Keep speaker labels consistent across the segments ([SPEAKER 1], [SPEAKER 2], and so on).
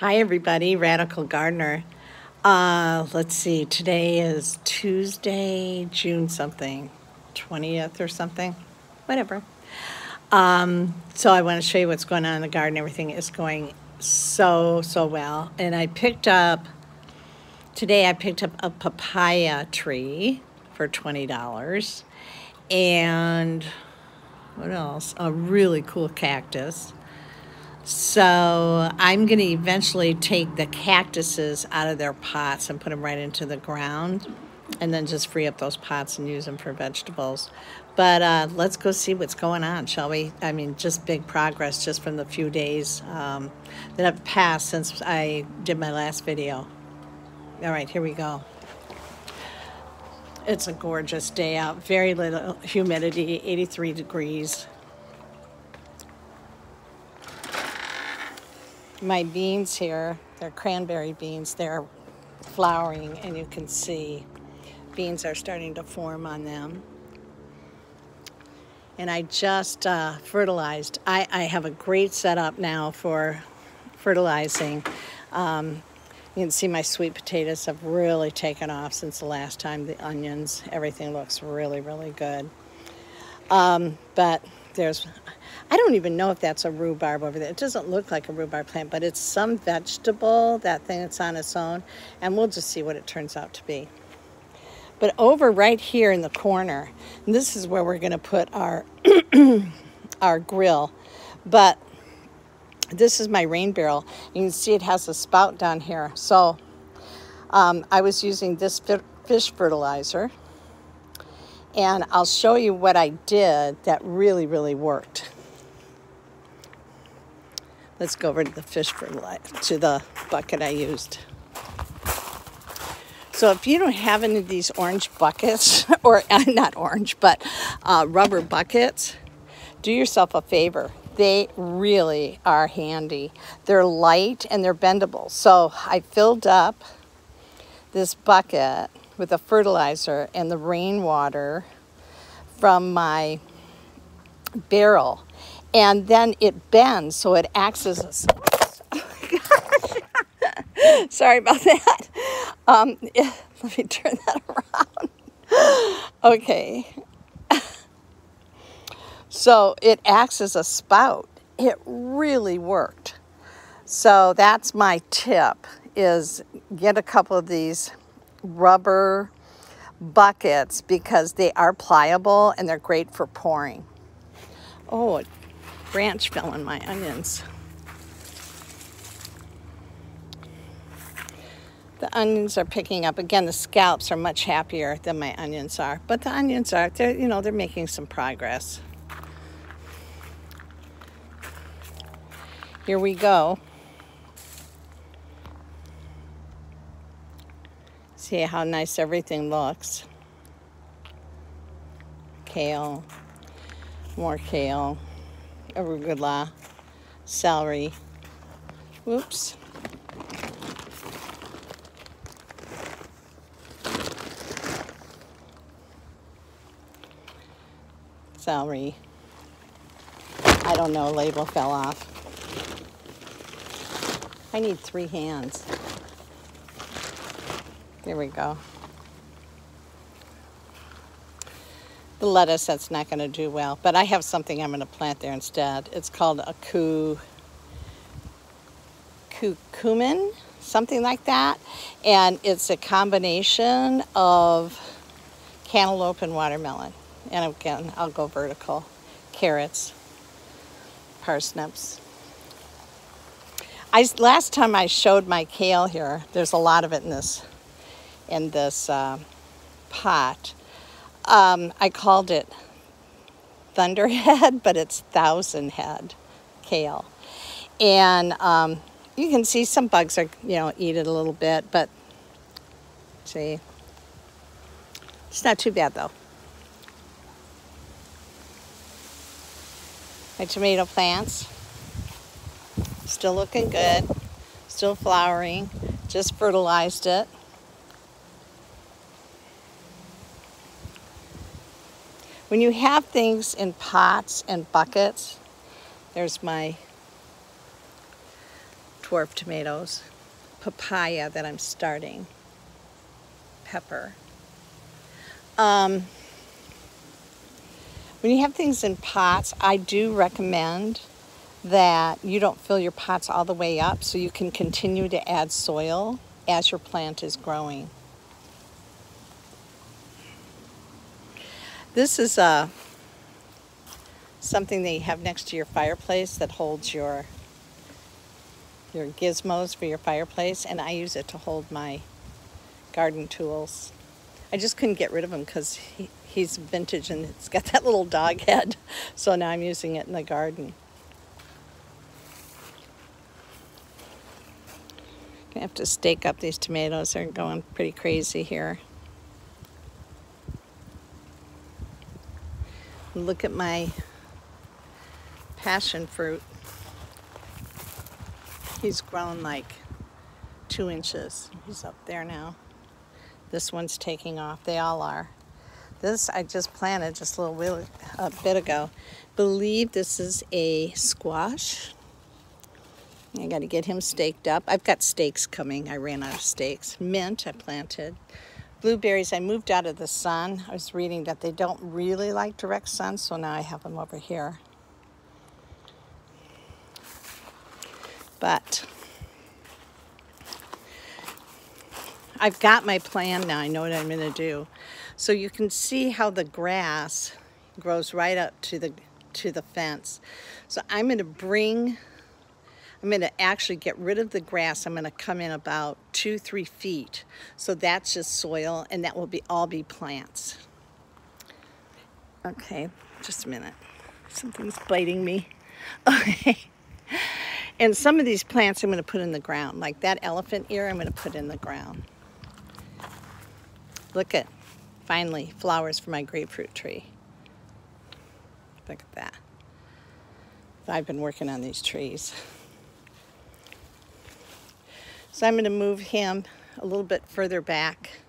[SPEAKER 1] Hi, everybody. Radical Gardener. Uh, let's see. Today is Tuesday, June something, 20th or something, whatever. Um, so I want to show you what's going on in the garden. Everything is going so, so well. And I picked up, today I picked up a papaya tree for $20. And what else? A really cool cactus. So I'm going to eventually take the cactuses out of their pots and put them right into the ground and then just free up those pots and use them for vegetables. But uh, let's go see what's going on, shall we? I mean, just big progress just from the few days um, that have passed since I did my last video. All right, here we go. It's a gorgeous day out, very little humidity, 83 degrees. My beans here, they're cranberry beans, they're flowering and you can see beans are starting to form on them. And I just uh, fertilized. I, I have a great setup now for fertilizing. Um, you can see my sweet potatoes have really taken off since the last time. The onions, everything looks really, really good. Um, but there's I don't even know if that's a rhubarb over there. It doesn't look like a rhubarb plant, but it's some vegetable, that thing that's on its own, and we'll just see what it turns out to be. But over right here in the corner, this is where we're going to put our our grill. But this is my rain barrel. You can see it has a spout down here. So um, I was using this fish fertilizer. And I'll show you what I did that really, really worked. Let's go over to the fish fertilizer, to the bucket I used. So if you don't have any of these orange buckets, or uh, not orange, but uh, rubber buckets, do yourself a favor. They really are handy. They're light and they're bendable. So I filled up this bucket with the fertilizer and the rainwater from my barrel and then it bends so it acts as a sorry about that. Um, let me turn that around. Okay. So it acts as a spout. It really worked. So that's my tip is get a couple of these rubber buckets because they are pliable and they're great for pouring. Oh branch fell on my onions. The onions are picking up. Again, the scallions are much happier than my onions are. But the onions are, they're, you know, they're making some progress. Here we go. See how nice everything looks. Kale, more kale arugula, celery. Whoops. Celery. I don't know, label fell off. I need three hands. There we go. Lettuce, that's not going to do well. But I have something I'm going to plant there instead. It's called a cu, cucumin, something like that. And it's a combination of cantaloupe and watermelon. And again, I'll go vertical. Carrots, parsnips. I, last time I showed my kale here, there's a lot of it in this, in this uh, pot. Um, I called it Thunderhead, but it's Thousand Head kale. And um, you can see some bugs are, you know, eat it a little bit, but see, it's not too bad though. My tomato plants, still looking good, still flowering, just fertilized it. When you have things in pots and buckets, there's my dwarf tomatoes, papaya that I'm starting, pepper. Um, when you have things in pots, I do recommend that you don't fill your pots all the way up so you can continue to add soil as your plant is growing. This is uh, something that you have next to your fireplace that holds your your gizmos for your fireplace and I use it to hold my garden tools. I just couldn't get rid of him because he, he's vintage and it's got that little dog head. So now I'm using it in the garden. I have to stake up these tomatoes. They're going pretty crazy here. Look at my passion fruit. He's grown like two inches. He's up there now. This one's taking off. They all are. This I just planted just a little a bit ago. Believe this is a squash. I got to get him staked up. I've got stakes coming. I ran out of stakes. Mint I planted. Blueberries I moved out of the sun. I was reading that they don't really like direct sun, so now I have them over here. But I've got my plan now. I know what I'm going to do. So you can see how the grass grows right up to the to the fence. So I'm going to bring I'm going to actually get rid of the grass. I'm going to come in about two, three feet. So that's just soil and that will be all be plants. Okay, just a minute. Something's biting me. Okay. And some of these plants I'm going to put in the ground. Like that elephant ear, I'm going to put in the ground. Look at, finally, flowers for my grapefruit tree. Look at that. I've been working on these trees. So I'm going to move him a little bit further back.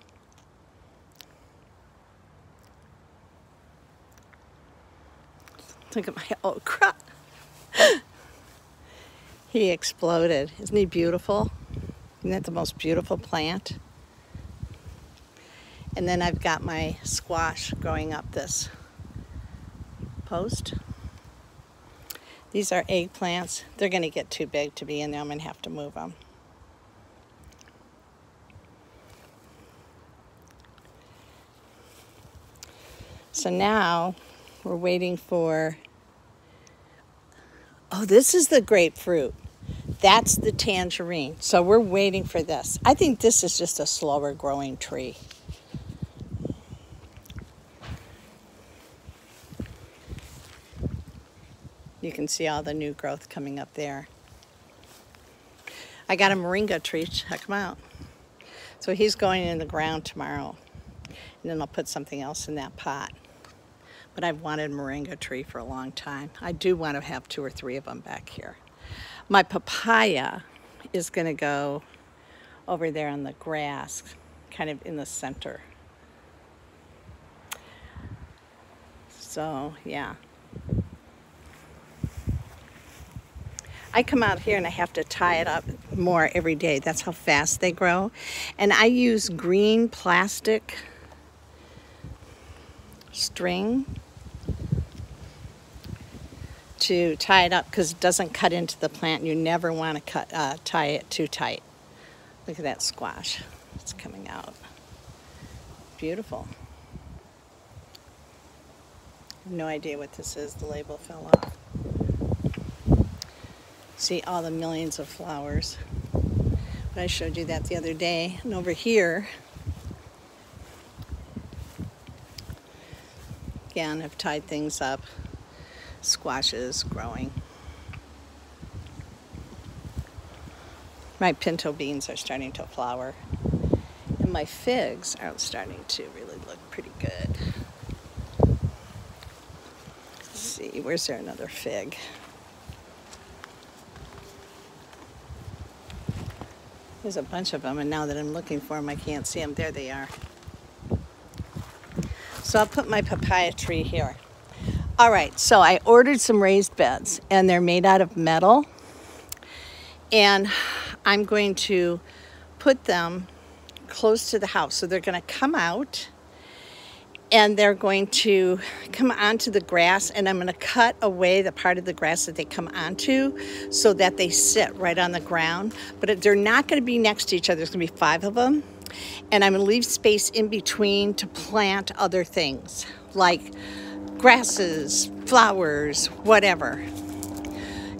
[SPEAKER 1] Look at my oh, okra. he exploded. Isn't he beautiful? Isn't that the most beautiful plant? And then I've got my squash growing up this post. These are eggplants. They're going to get too big to be in there. I'm going to have to move them. So now we're waiting for, oh, this is the grapefruit. That's the tangerine. So we're waiting for this. I think this is just a slower growing tree. You can see all the new growth coming up there. I got a moringa tree, check him out. So he's going in the ground tomorrow. And then I'll put something else in that pot but I've wanted moringa tree for a long time. I do want to have two or three of them back here. My papaya is going to go over there on the grass, kind of in the center. So, yeah. I come out here and I have to tie it up more every day. That's how fast they grow. And I use green plastic string to tie it up because it doesn't cut into the plant. You never want to cut uh, tie it too tight. Look at that squash. It's coming out. Beautiful. no idea what this is. The label fell off. See all the millions of flowers. But I showed you that the other day. And over here, again, I've tied things up squashes growing. My pinto beans are starting to flower. And my figs are starting to really look pretty good. Let's see, where's there another fig? There's a bunch of them, and now that I'm looking for them, I can't see them. There they are. So I'll put my papaya tree here. All right, so I ordered some raised beds and they're made out of metal. And I'm going to put them close to the house. So they're going to come out and they're going to come onto the grass and I'm going to cut away the part of the grass that they come onto so that they sit right on the ground. But they're not going to be next to each other. There's going to be five of them. And I'm going to leave space in between to plant other things like grasses, flowers, whatever.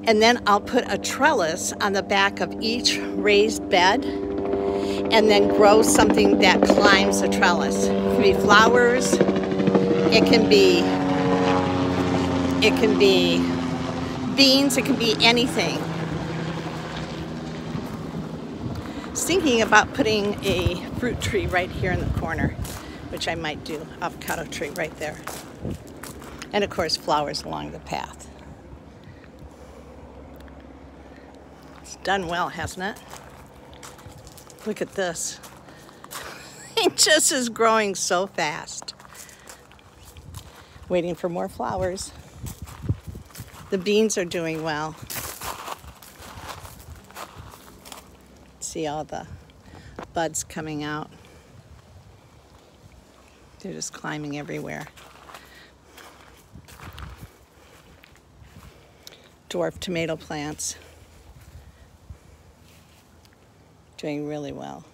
[SPEAKER 1] And then I'll put a trellis on the back of each raised bed and then grow something that climbs the trellis. It can be flowers, it can be it can be beans, it can be anything. thinking about putting a fruit tree right here in the corner, which I might do, avocado tree right there. And of course, flowers along the path. It's done well, hasn't it? Look at this. It just is growing so fast. Waiting for more flowers. The beans are doing well. See all the buds coming out. They're just climbing everywhere. Dwarf tomato plants. Doing really well.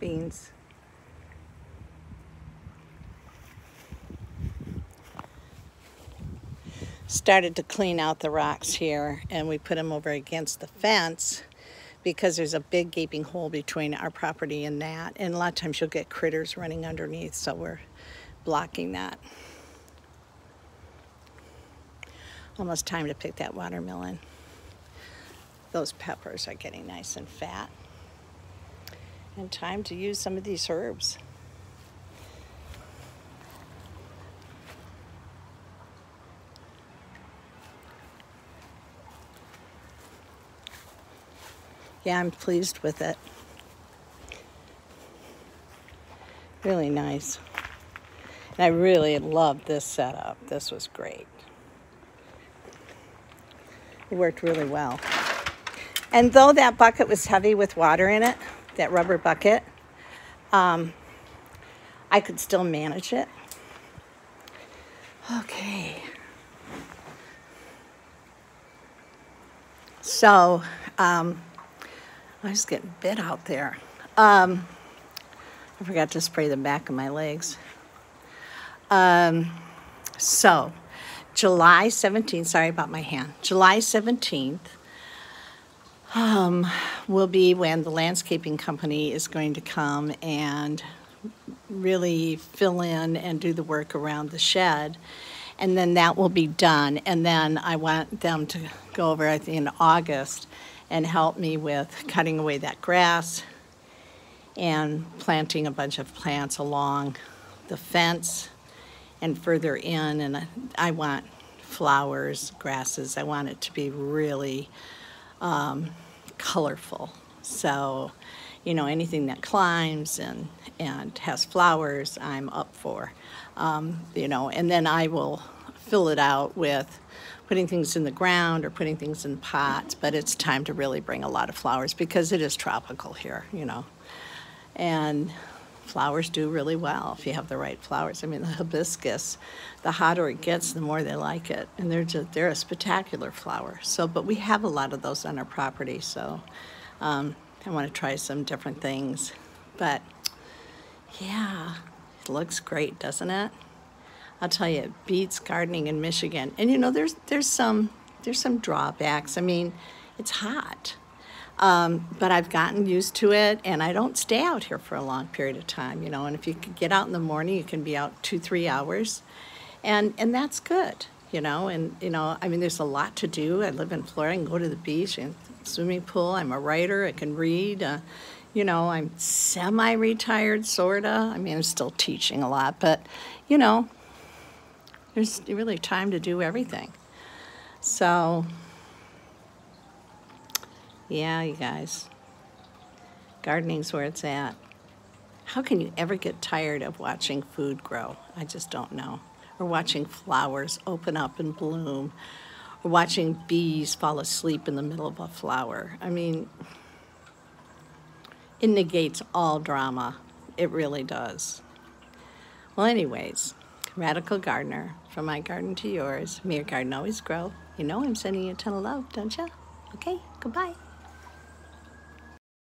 [SPEAKER 1] Beans. Started to clean out the rocks here and we put them over against the fence because there's a big gaping hole between our property and that. And a lot of times you'll get critters running underneath, so we're blocking that. Almost time to pick that watermelon. Those peppers are getting nice and fat. And time to use some of these herbs. Yeah, I'm pleased with it. Really nice. And I really loved this setup. This was great. It worked really well. And though that bucket was heavy with water in it, that rubber bucket, um, I could still manage it. Okay. So, um, I was getting bit out there. Um, I forgot to spray the back of my legs. Um, so, July 17th, sorry about my hand. July 17th um, will be when the landscaping company is going to come and really fill in and do the work around the shed. And then that will be done. And then I want them to go over, I think, in August and help me with cutting away that grass and planting a bunch of plants along the fence and further in. And I want flowers, grasses. I want it to be really um, colorful. So, you know, anything that climbs and, and has flowers, I'm up for. Um, you know, and then I will fill it out with putting things in the ground or putting things in pots, but it's time to really bring a lot of flowers because it is tropical here, you know. And flowers do really well if you have the right flowers. I mean, the hibiscus, the hotter it gets, the more they like it. And they're just, they're a spectacular flower. So, but we have a lot of those on our property, so um, I want to try some different things. But yeah, it looks great, doesn't it? I'll tell you, it beats gardening in Michigan. And you know, there's there's some there's some drawbacks. I mean, it's hot. Um, but I've gotten used to it, and I don't stay out here for a long period of time, you know. And if you get out in the morning, you can be out two, three hours, and and that's good, you know. And you know, I mean, there's a lot to do. I live in Florida. Can go to the beach and swimming pool. I'm a writer. I can read. Uh, you know, I'm semi-retired, sorta. I mean, I'm still teaching a lot, but you know, there's really time to do everything. So, yeah, you guys, gardening's where it's at. how can you ever get tired of watching food grow? I just don't know. Or watching flowers open up and bloom, or watching bees fall asleep in the middle of a flower. I mean, it negates all drama. It really does. Well, anyways, Radical Gardener, from my garden to yours. May your garden always grow. You know I'm sending you a ton of love, don't you? Okay, goodbye.